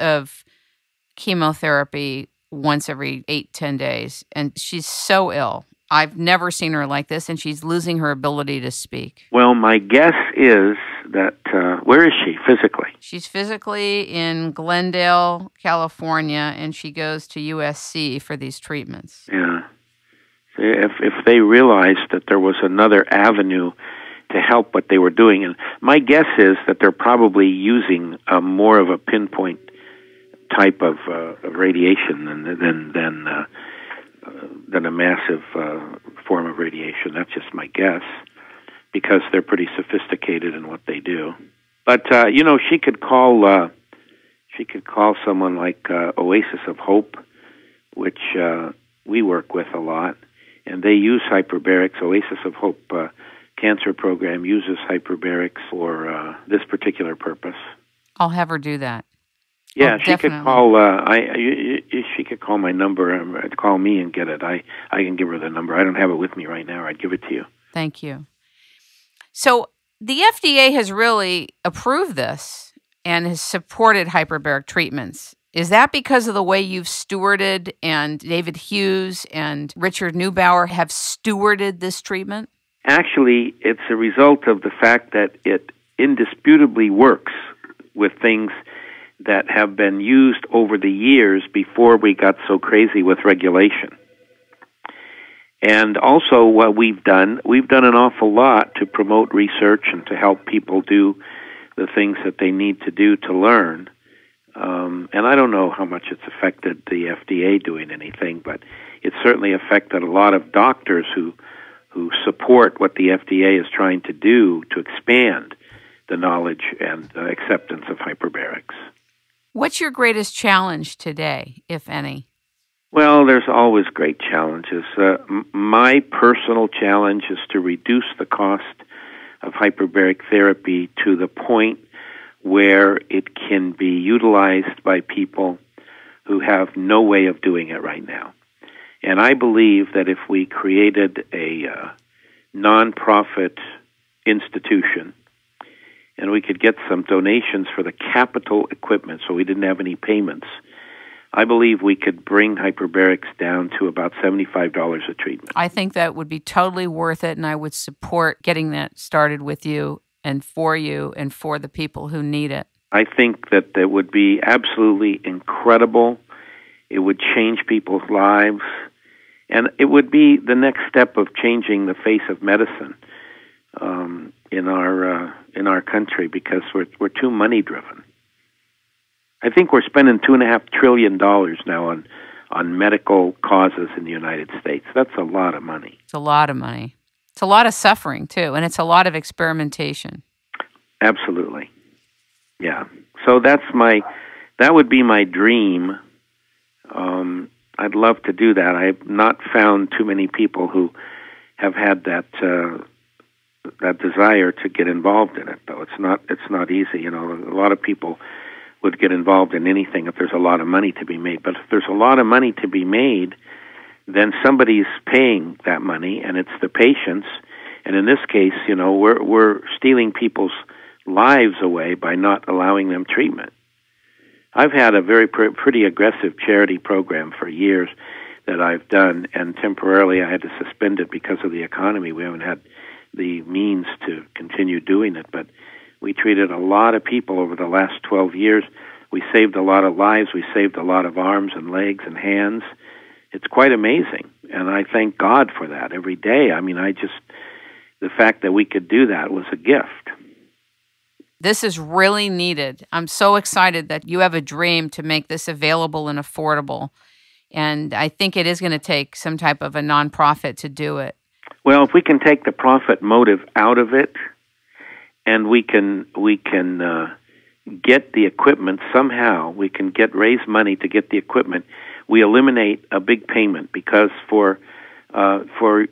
of chemotherapy once every eight, ten days. And she's so ill. I've never seen her like this, and she's losing her ability to speak. Well, my guess is that uh, where is she physically? She's physically in Glendale, California, and she goes to USC for these treatments. Yeah. If if they realized that there was another avenue to help what they were doing, and my guess is that they're probably using a more of a pinpoint type of, uh, of radiation than than than uh, uh, than a massive uh, form of radiation. That's just my guess, because they're pretty sophisticated in what they do. But uh, you know, she could call uh, she could call someone like uh, Oasis of Hope, which uh, we work with a lot, and they use hyperbarics. Oasis of Hope uh, cancer program uses hyperbarics for uh, this particular purpose. I'll have her do that. Yeah, Oh, she could call. Uh, I, I I- she could call my number. Um, call me and get it. I I can give her the number. I don't have it with me right now. I'd give it to you. Thank you. So the FDA has really approved this and has supported hyperbaric treatments. Is that because of the way you've stewarded and David Hughes and Richard Neubauer have stewarded this treatment? Actually, it's a result of the fact that it indisputably works with things that have been used over the years before we got so crazy with regulation. And also, what we've done, we've done an awful lot to promote research and to help people do the things that they need to do to learn. Um, and I don't know how much it's affected the FDA doing anything, but it's certainly affected a lot of doctors who who support what the FDA is trying to do to expand the knowledge and uh, acceptance of hyperbarics. What's your greatest challenge today, if any? Well, there's always great challenges. Uh, m- my personal challenge is to reduce the cost of hyperbaric therapy to the point where it can be utilized by people who have no way of doing it right now. And I believe that if we created a uh, nonprofit institution and we could get some donations for the capital equipment so we didn't have any payments, I believe we could bring hyperbarics down to about $75 a treatment. I think that would be totally worth it, and I would support getting that started with you and for you and for the people who need it. I think that that would be absolutely incredible. It would change people's lives, and it would be the next step of changing the face of medicine um, in our uh, in our country because we're we're too money driven. I think we're spending two and a half trillion dollars now on on medical causes in the United States. That's a lot of money. It's a lot of money. It's a lot of suffering, too, and it's a lot of experimentation. Absolutely. Yeah. So that's my that would be my dream. Um, I'd love to do that. I've not found too many people who have had that uh, that desire to get involved in it. Though it's not it's not easy. You know, a lot of people would get involved in anything if there's a lot of money to be made. But if there's a lot of money to be made, then somebody's paying that money, and it's the patients. And in this case, you know, we're we're stealing people's lives away by not allowing them treatment. I've had a very pr- pretty aggressive charity program for years that I've done, and temporarily I had to suspend it because of the economy. We haven't had the means to continue doing it, but we treated a lot of people over the last 12 years. We saved a lot of lives. We saved a lot of arms and legs and hands. It's quite amazing, and I thank God for that every day. I mean, I just the fact that we could do that was a gift. This is really needed. I'm so excited that you have a dream to make this available and affordable. And I think it is going to take some type of a nonprofit to do it. Well, if we can take the profit motive out of it, and we can we can uh, get the equipment somehow, we can get raise money to get the equipment. We eliminate a big payment because for uh, for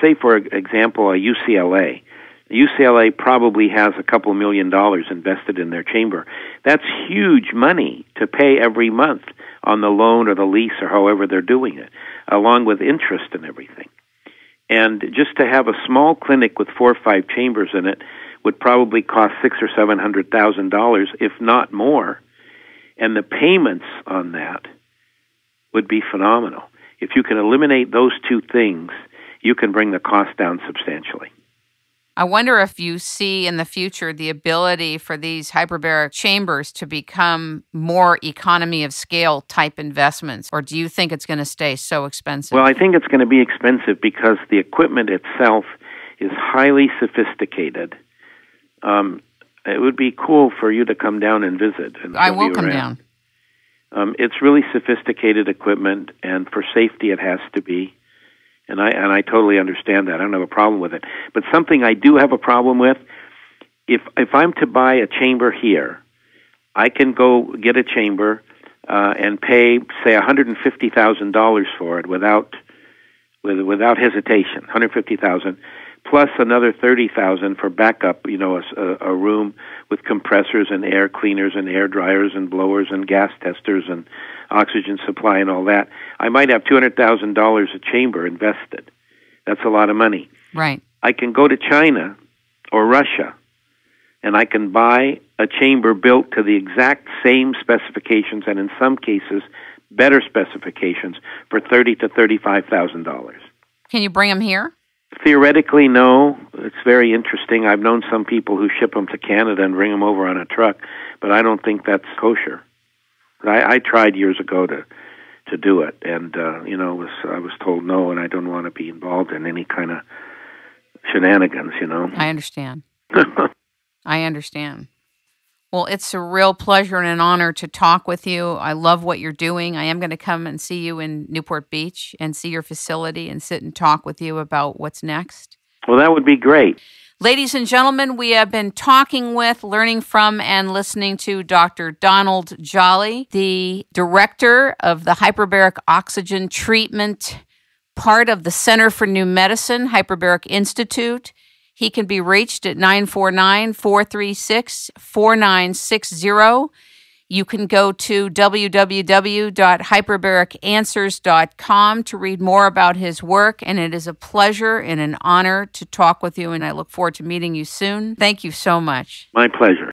say for example a UCLA, UCLA probably has a couple million dollars invested in their chamber. That's huge money to pay every month on the loan or the lease or however they're doing it, along with interest and everything. And just to have a small clinic with four or five chambers in it would probably cost six or seven hundred thousand dollars, if not more. and the payments on that would be phenomenal. If you can eliminate those two things, you can bring the cost down substantially. I wonder if you see in the future the ability for these hyperbaric chambers to become more economy of scale type investments, or do you think it's going to stay so expensive? Well, I think it's going to be expensive because the equipment itself is highly sophisticated. Um, it would be cool for you to come down and visit. And I will come around. down. Um, it's really sophisticated equipment, and for safety, it has to be and I and I totally understand that. I don't have a problem with it. But something I do have a problem with, if if I'm to buy a chamber here, I can go get a chamber uh, and pay say one hundred and fifty thousand dollars for it without with without hesitation, one hundred fifty thousand plus another thirty thousand for backup. You know, a, a room with compressors and air cleaners and air dryers and blowers and gas testers and oxygen supply and all that. I might have two hundred thousand dollars a chamber invested. That's a lot of money. Right. I can go to China or Russia, and I can buy a chamber built to the exact same specifications, and in some cases, better specifications for thirty to thirty-five thousand dollars. Can you bring them here? Theoretically, no. It's very interesting. I've known some people who ship them to Canada and bring them over on a truck, but I don't think that's kosher. I, I tried years ago to to do it, and uh, you know, was I was told no, and I don't want to be involved in any kind of shenanigans. You know. I understand. I understand. Well, it's a real pleasure and an honor to talk with you. I love what you're doing. I am going to come and see you in Newport Beach and see your facility and sit and talk with you about what's next. Well, that would be great. Ladies and gentlemen, we have been talking with, learning from, and listening to Dr. Donald Jolly, the director of the hyperbaric oxygen treatment part of the Center for New Medicine, Hyperbaric Institute. He can be reached at 949 436 4960. You can go to www.hyperbaricanswers.com to read more about his work, and it is a pleasure and an honor to talk with you, and I look forward to meeting you soon. Thank you so much. My pleasure.